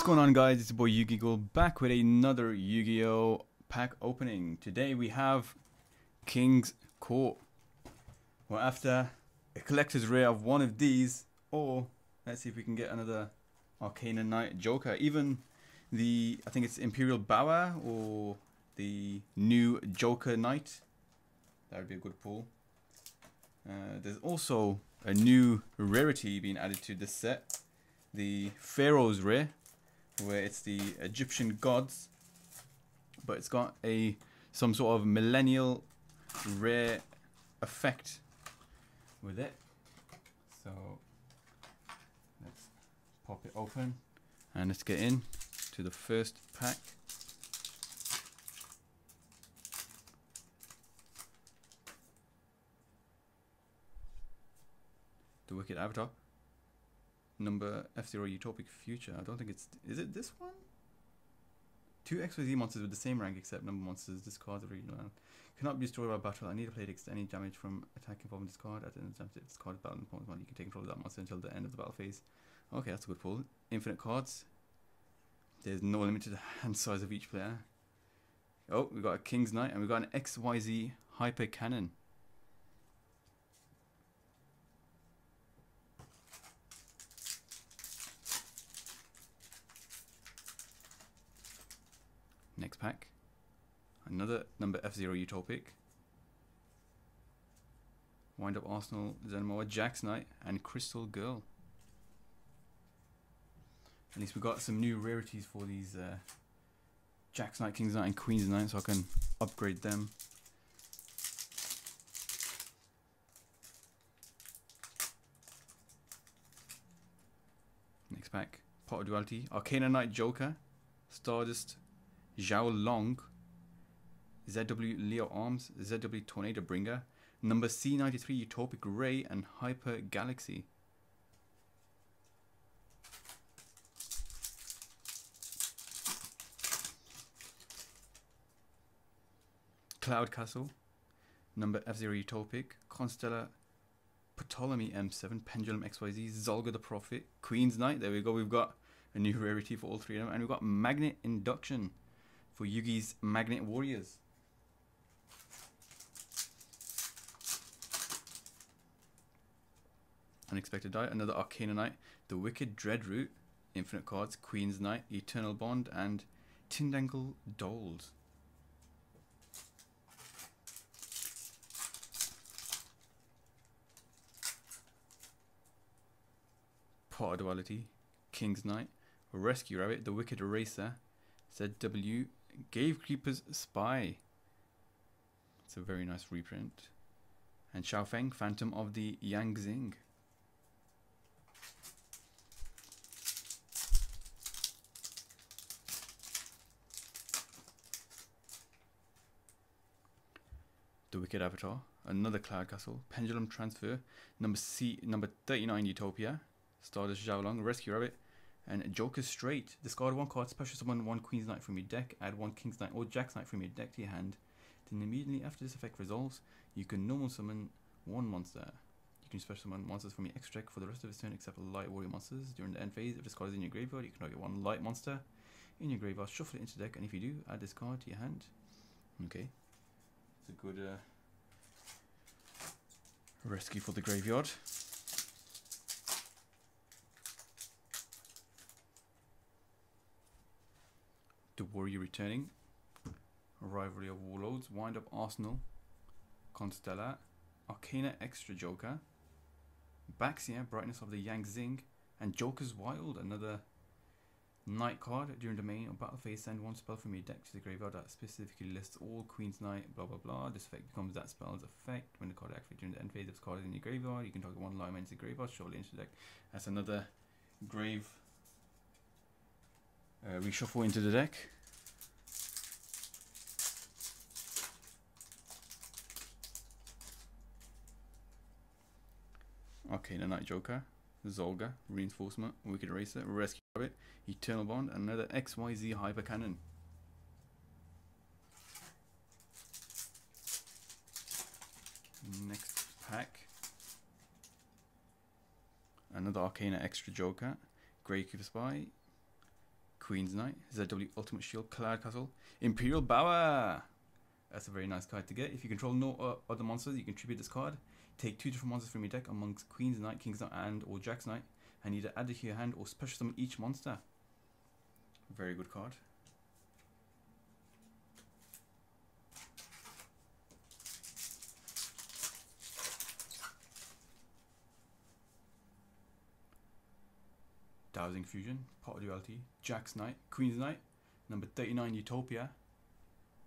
What's going on guys, it's your boy Yu-Gi-Go back with another Yu-Gi-Oh! pack opening. Today we have King's Court. Well after a collector's rare of one of these, or let's see if we can get another Arcana Knight Joker. Even the, I think it's Imperial Bower or the new Joker Knight. That would be a good pull. Uh, there's also a new rarity being added to this set. The Pharaoh's Rare, where it's the Egyptian gods, but it's got a some sort of millennial rare effect with it. So let's pop it open and let's get in to the first pack. The Wicked Avatar. Number F-Zero Utopic Future. I don't think it's... Is it this one? Two XYZ monsters with the same rank except number monsters. Discard the regional round. Cannot be destroyed by battle. I need to play to extend any damage from attacking from discard. At the end of the discard battle opponent. You can take control of that monster until the end of the battle phase. Okay, that's a good pull. Infinite cards. There's no limit to the hand size of each player. Oh, we got a King's Knight and we got an XYZ Hyper Cannon. Pack. Another number F-Zero Utopic. Wind Up Arsenal, Zenmaioh, Jack's Knight, and Crystal Girl. At least we got some new rarities for these uh, Jax Knight, King's Knight, and Queen's Knight, so I can upgrade them. Next pack, Pot of Duality, Arcana Knight Joker, Stardust, Xiaolong, ZW Leo Arms, ZW Tornado Bringer, number C93 Utopic Ray, and Hyper Galaxy. Cloud Castle, number F0 Utopic, Constellar Ptolemy M7, Pendulum XYZ, Zolga the Prophet, Queen's Knight, there we go, we've got a new rarity for all three of them, and we've got Magnet Induction for Yugi's Magnet Warriors. Unexpected Die, another Arcana Knight, The Wicked Dreadroot, Infinite Cards, Queen's Knight, Eternal Bond, and Tindangle Dolls. Pot Duality, King's Knight, Rescue Rabbit, The Wicked Eraser, ZW, Gravekeeper's Spy. It's a very nice reprint. And Chaofeng, Phantom of the Yang Zing. The Wicked Avatar, another Cloud Castle, Pendulum Transfer, number C, number 39 Utopia, Stardust Xiaolong, Rescue Rabbit, and Joker Straight. Discard one card, special summon one Queen's Knight from your deck, add one King's Knight or Jack's Knight from your deck to your hand. Then immediately after this effect resolves, you can normal summon one monster. You can special summon monsters from your extra deck for the rest of its turn except light warrior monsters. During the end phase, if this card is in your graveyard, you can target one light monster in your graveyard, shuffle it into deck, and if you do, add this card to your hand. Okay. It's a good uh, rescue for the graveyard. The Warrior returning. Rivalry of Warlords. Wind Up Arsenal. Constellar. Arcana Extra Joker. Baxia, Brightness of the Yang Zing. And Joker's Wild, another Knight card. During the main or battle phase, send one spell from your deck to the graveyard that specifically lists all Queen's Knight, blah blah blah. This effect becomes that spell's effect. When the card activates during the end phase of this card in your graveyard, you can target one line into the graveyard, it into the deck. That's another grave uh, reshuffle into the deck. Okay, the Knight Joker, Zolga, Reinforcement, Wicked Eraser, Rescue Rabbit, Eternal Bond, and another XYZ Hyper Cannon. Next pack. Another Arcana Extra Joker, Gravekeeper Spy, Queen's Knight, ZW Ultimate Shield, Cloud Castle, Imperial Bower. That's a very nice card to get. If you control no uh, other monsters, you can tribute this card. Take two different monsters from your deck amongst Queen's Knight, King's Knight, and or Jack's Knight, and either add it to your hand or special summon each monster. Very good card. Dowsing Fusion, Pot of Duality, Jack's Knight, Queen's Knight, number 39 Utopia,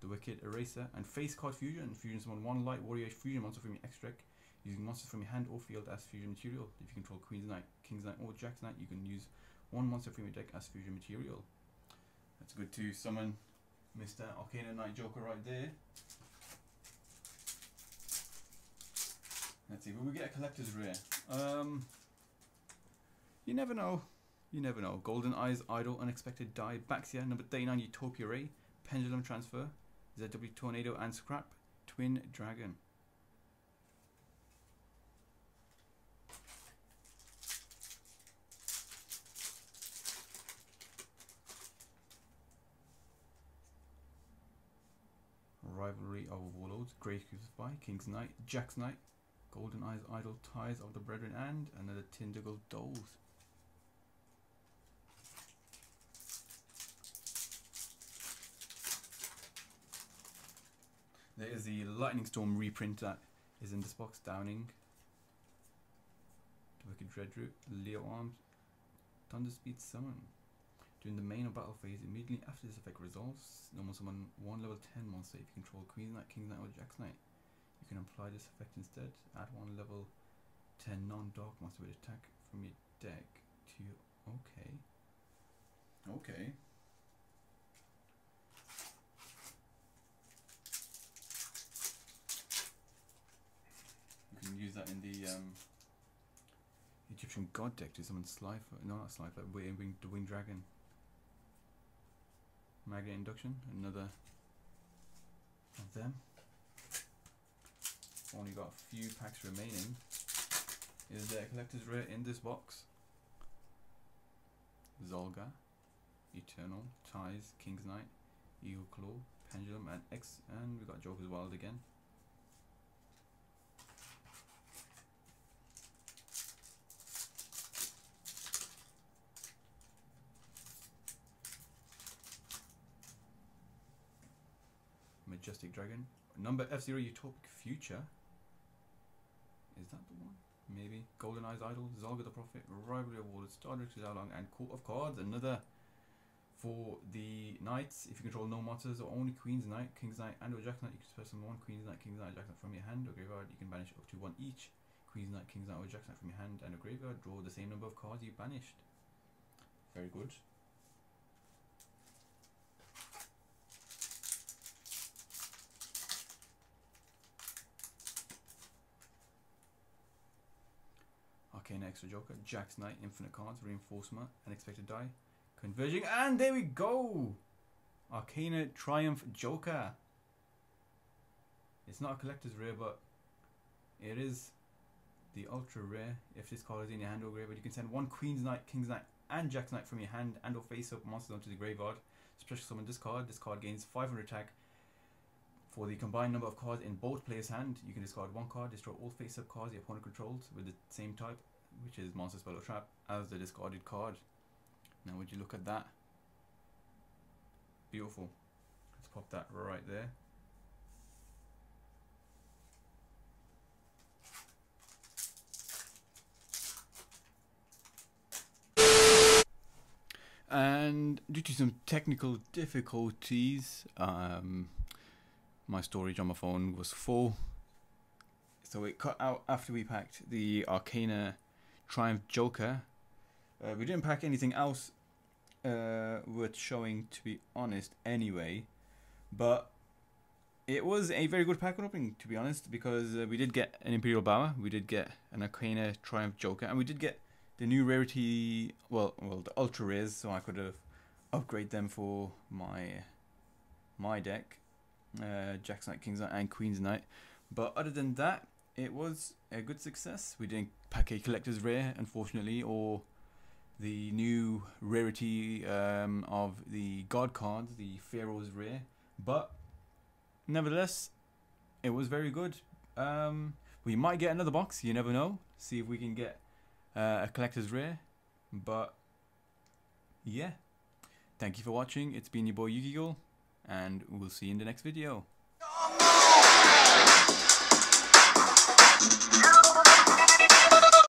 The Wicked Eraser, and Face Card Fusion. Fusion summon one Light Warrior Fusion monster from your extract using monsters from your hand or field as fusion material. If you control Queen's Knight, King's Knight, or Jack's Knight, you can use one monster from your deck as fusion material. That's good to summon Mr. Arcana Knight Joker right there. Let's see, will we get a collector's rare? Um, you never know. You never know. Golden Eyes, Idol, Unexpected Die, Baxia, number 39, Utopia Ray, Pendulum Transfer, ZW Tornado, and Scrap, Twin Dragon. Rivalry of Warlords, Grey Spy, King's Knight, Jack's Knight, Golden Eyes Idol, Ties of the Brethren, and another Tyndagal Dolls. There is the Lightning Storm reprint that is in this box, Downing, the Wicked Dreadroot, Leo Arms, Thunder Speed Summon. During the main or battle phase, immediately after this effect resolves, normal summon one level 10 monster if you control Queen Knight, King Knight, or Jack's Knight. You can apply this effect instead. Add one level 10 non-dark monster with attack from your deck to your... Okay. Okay. You can use that in the um, Egyptian god deck to summon Slifer. No, not Slifer. Wing, the Winged Dragon. Magnet Induction. Another of them. Only got a few packs remaining. Is there a collector's rare in this box? Zolga, Eternal, Ties, King's Knight, Eagle Claw, Pendulum, and X, and we got Joker's Wild again. Majestic Dragon. Number F Zero Utopic Future. Is that the one? Maybe. Golden Eyes Idol, Zolga the Prophet, Rivalry Awarded, Star Director Xiaolong, and Court of Cards. Another for the Knights. If you control no monsters or only Queen's Knight, King's Knight, and or jack Knight, you can special one Queen's Knight, King's Knight, jack Knight from your hand or graveyard. You can banish up to one each. Queen's Knight, King's Knight, or jack Knight from your hand and a graveyard. Draw the same number of cards you banished. Very good. Arcana Extra Joker, Jack's Knight, Infinite Cards, Reinforcement, Unexpected Die, Converging, and there we go! Arcana Triumph Joker. It's not a collector's rare, but it is the ultra rare. If this card is in your hand or graveyard, you can send one Queen's Knight, King's Knight, and Jack's Knight from your hand and or face up monsters onto the graveyard. Special summon this card. This card gains 500 attack for the combined number of cards in both players' hand. You can discard one card, destroy all face up cards the opponent controls with the same type, which is monster spell or trap, as the discarded card. Now, would you look at that? Beautiful. Let's pop that right there. And due to some technical difficulties, um, my storage on my phone was full. So it cut out after we packed the Arcana Triumph Joker. Uh, we didn't pack anything else uh, worth showing, to be honest, anyway. But it was a very good pack opening, to be honest, because uh, we did get an Imperial Bower, we did get an Arcana Triumph Joker, and we did get the new rarity, well, well, the ultra rares, so I could have upgrade them for my my deck, uh, Jack's Knight, King's Knight, and Queen's Knight. But other than that, it was a good success. We didn't pack a collector's rare, unfortunately, or the new rarity um, of the God cards, the Pharaoh's Rare. But nevertheless, it was very good. Um, we might get another box, you never know. See if we can get uh, a collector's rare. But yeah, thank you for watching. It's been your boy Yugi and we'll see you in the next video. Hello.